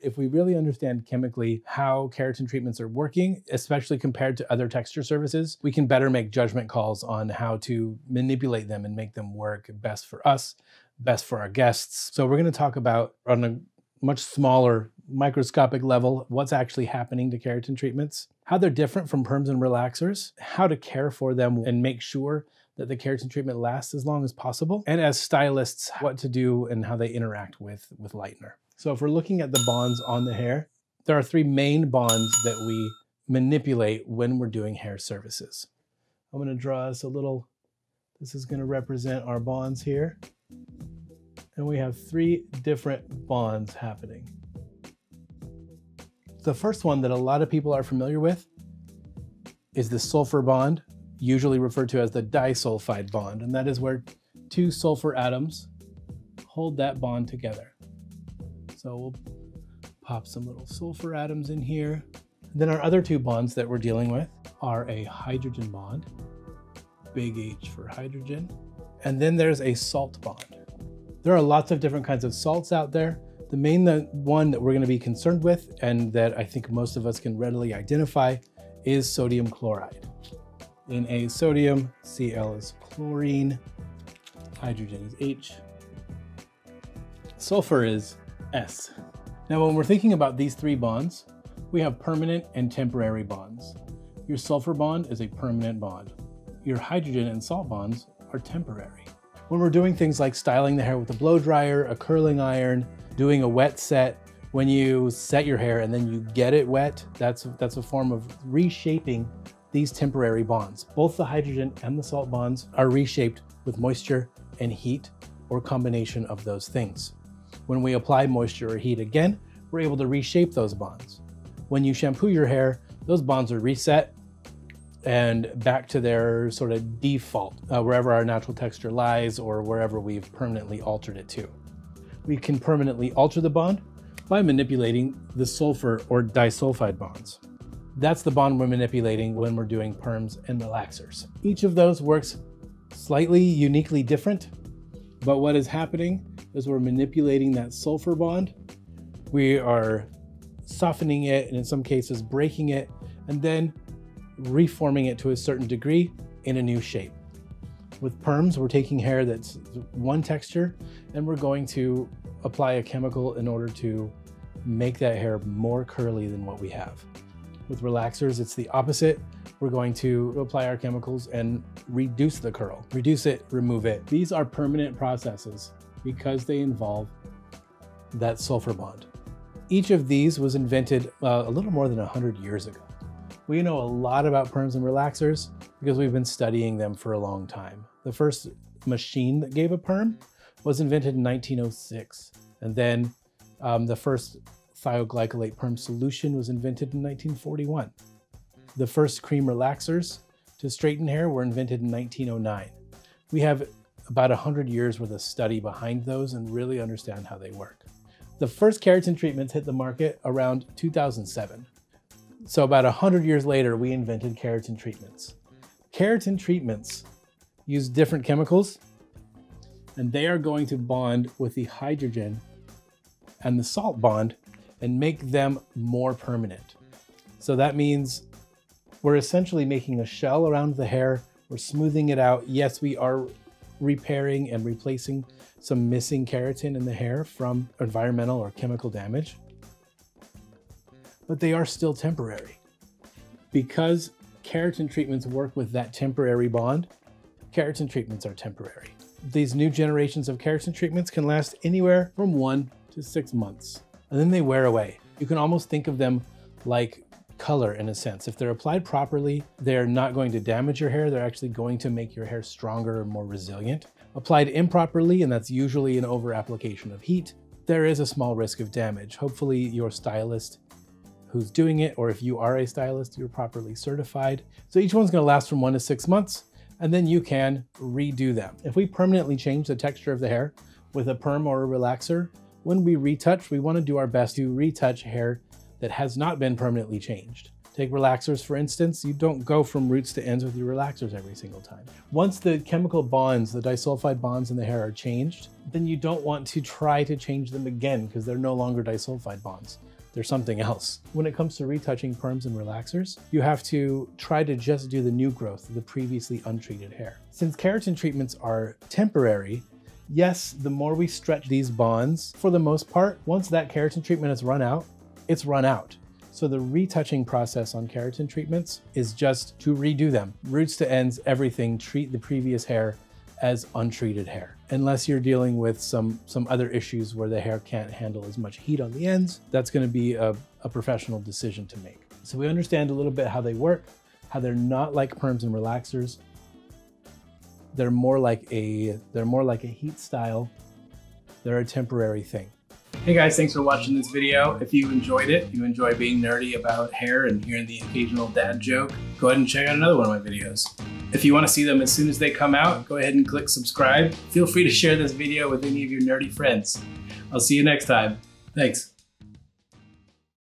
If we really understand chemically how keratin treatments are working, especially compared to other texture services, we can better make judgment calls on how to manipulate them and make them work best for us, best for our guests. So we're going to talk about on a much smaller microscopic level what's actually happening to keratin treatments, how they're different from perms and relaxers, how to care for them and make sure that the keratin treatment lasts as long as possible, and as stylists, what to do and how they interact with, with lightener. So if we're looking at the bonds on the hair, there are three main bonds that we manipulate when we're doing hair services. I'm gonna draw us a little, this is gonna represent our bonds here. And we have three different bonds happening. The first one that a lot of people are familiar with is the sulfur bond, usually referred to as the disulfide bond, and that is where two sulfur atoms hold that bond together. So we'll pop some little sulfur atoms in here. Then our other two bonds that we're dealing with are a hydrogen bond, big H for hydrogen, and then there's a salt bond. There are lots of different kinds of salts out there. The main one that we're going to be concerned with and that I think most of us can readily identify is sodium chloride. In a sodium, Cl is chlorine, hydrogen is H, sulfur is S. Now when we're thinking about these three bonds, we have permanent and temporary bonds. Your sulfur bond is a permanent bond. Your hydrogen and salt bonds are temporary. When we're doing things like styling the hair with a blow dryer, a curling iron, doing a wet set, when you set your hair and then you get it wet, that's, that's a form of reshaping these temporary bonds. Both the hydrogen and the salt bonds are reshaped with moisture and heat or combination of those things. When we apply moisture or heat again, we're able to reshape those bonds. When you shampoo your hair, those bonds are reset and back to their sort of default, uh, wherever our natural texture lies or wherever we've permanently altered it to we can permanently alter the bond by manipulating the sulfur or disulfide bonds. That's the bond we're manipulating when we're doing perms and relaxers. Each of those works slightly uniquely different, but what is happening is we're manipulating that sulfur bond. We are softening it and in some cases breaking it and then reforming it to a certain degree in a new shape. With perms, we're taking hair that's one texture and we're going to apply a chemical in order to make that hair more curly than what we have. With relaxers, it's the opposite. We're going to apply our chemicals and reduce the curl, reduce it, remove it. These are permanent processes because they involve that sulfur bond. Each of these was invented uh, a little more than 100 years ago. We know a lot about perms and relaxers because we've been studying them for a long time. The first machine that gave a perm was invented in 1906. And then um, the first thioglycolate perm solution was invented in 1941. The first cream relaxers to straighten hair were invented in 1909. We have about 100 years worth of study behind those and really understand how they work. The first keratin treatments hit the market around 2007. So about 100 years later, we invented keratin treatments. Keratin treatments use different chemicals and they are going to bond with the hydrogen and the salt bond and make them more permanent. So that means we're essentially making a shell around the hair, we're smoothing it out. Yes, we are repairing and replacing some missing keratin in the hair from environmental or chemical damage, but they are still temporary. Because keratin treatments work with that temporary bond, keratin treatments are temporary. These new generations of keratin treatments can last anywhere from one to six months, and then they wear away. You can almost think of them like color in a sense. If they're applied properly, they're not going to damage your hair. They're actually going to make your hair stronger and more resilient. Applied improperly, and that's usually an over application of heat, there is a small risk of damage. Hopefully your stylist who's doing it, or if you are a stylist, you're properly certified. So each one's gonna last from one to six months and then you can redo them. If we permanently change the texture of the hair with a perm or a relaxer, when we retouch, we wanna do our best to retouch hair that has not been permanently changed. Take relaxers, for instance, you don't go from roots to ends with your relaxers every single time. Once the chemical bonds, the disulfide bonds in the hair are changed, then you don't want to try to change them again because they're no longer disulfide bonds. they're something else. When it comes to retouching perms and relaxers, you have to try to just do the new growth of the previously untreated hair. Since keratin treatments are temporary, yes, the more we stretch these bonds, for the most part, once that keratin treatment has run out, it's run out. So the retouching process on keratin treatments is just to redo them. Roots to ends, everything, treat the previous hair as untreated hair. Unless you're dealing with some, some other issues where the hair can't handle as much heat on the ends, that's gonna be a, a professional decision to make. So we understand a little bit how they work, how they're not like perms and relaxers. They're more like a, they're more like a heat style. They're a temporary thing. Hey guys, thanks for watching this video. If you enjoyed it, you enjoy being nerdy about hair and hearing the occasional dad joke, go ahead and check out another one of my videos. If you want to see them as soon as they come out, go ahead and click subscribe. Feel free to share this video with any of your nerdy friends. I'll see you next time. Thanks.